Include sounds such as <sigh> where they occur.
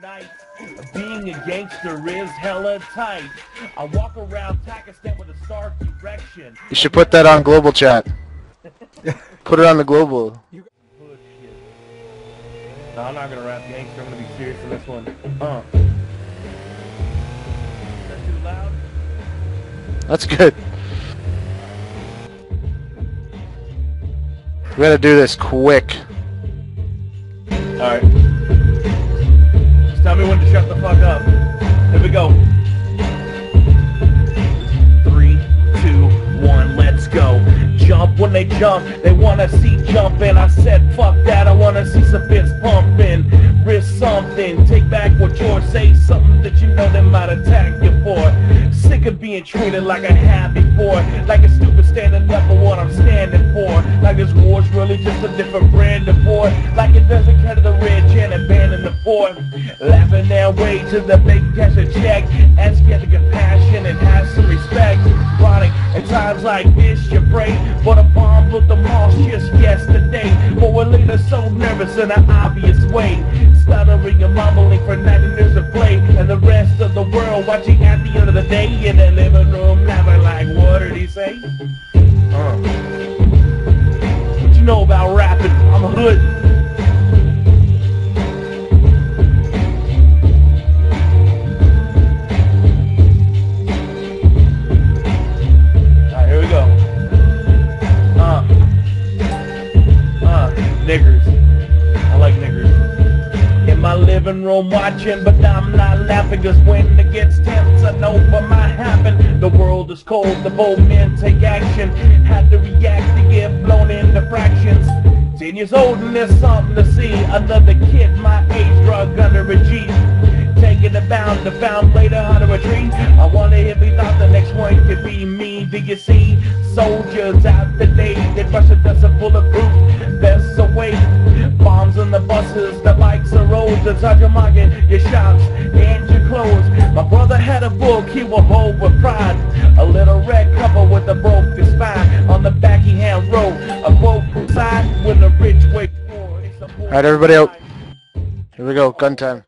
night. Being a gangster is hella tight. I walk around Takistan with a star direction. You should put that on global chat. <laughs> Put it on the global. No, I'm not gonna rap gangster. I'm gonna be serious in this one. Uh. That too loud? That's good. We gotta do this quick. Alright. Tell me when to shut the fuck up. Here we go. When they jump, they wanna see jumping. I said fuck that, I wanna see some fists pumping. Risk something, take back what yours, say something that you know they might attack you for. Sick of being treated like I have before, like a stupid standing up for what I'm standing for. Like this war's really just a different brand of war. Like it doesn't cut the red Janet band in the fort. Laughing their way to the big cash a check. Ask you to get passion and have some respect. We're later so nervous in an obvious way. Stuttering and mumbling for 90 years to play. And the rest of the world watching at the end of the day in the living room. Never like, what did he say? Uh. What you know about rapping? I'm a hood. Niggers. I like niggers. In my living room watching, but I'm not laughing Cause when it gets tense, I know what might happen. The world is cold, the bold men take action. Had to react to get blown into fractions. Ten years old and there's something to see. Another kid my age drug under a Jeep Taking it bound to found later under a tree. I wonder if he thought the next one could be me. Do you see? Soldiers out today They brush the dust of bulletproof buses, the bikes and The touch your market, your shops and your clothes My brother had a book he will hold with pride A little red cover with a broken spine On the back he hand wrote a quote inside When the rich wait for Alright, everybody out. Here we go. Gun time.